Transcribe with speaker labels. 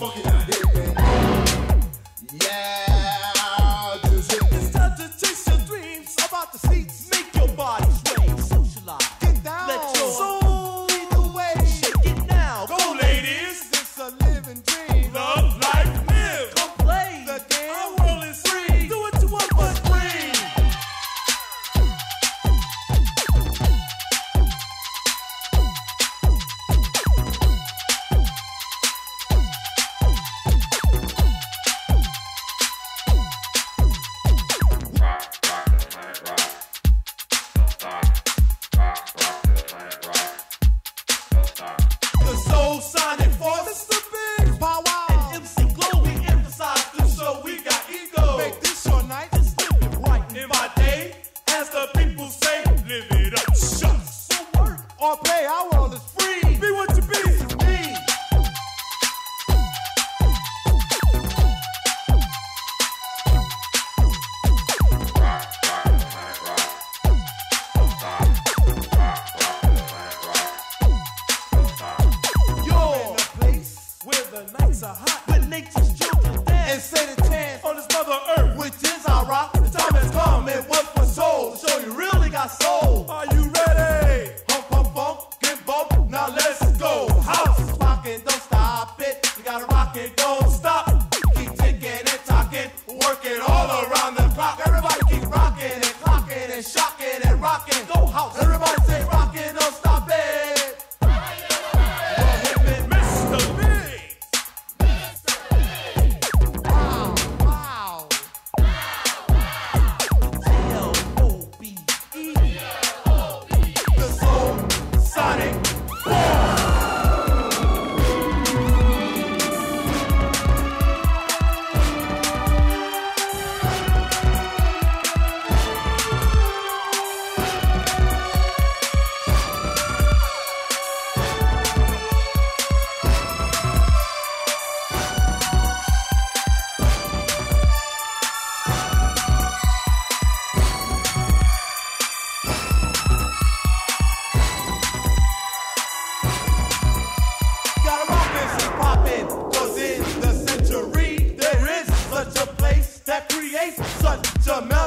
Speaker 1: fucking
Speaker 2: it up. Shut
Speaker 3: or play. I want is
Speaker 4: free. Be
Speaker 2: what you be. Are hot,
Speaker 4: but nature's children and
Speaker 3: say the chance
Speaker 2: on this mother
Speaker 3: rockin',
Speaker 4: go house. Everybody the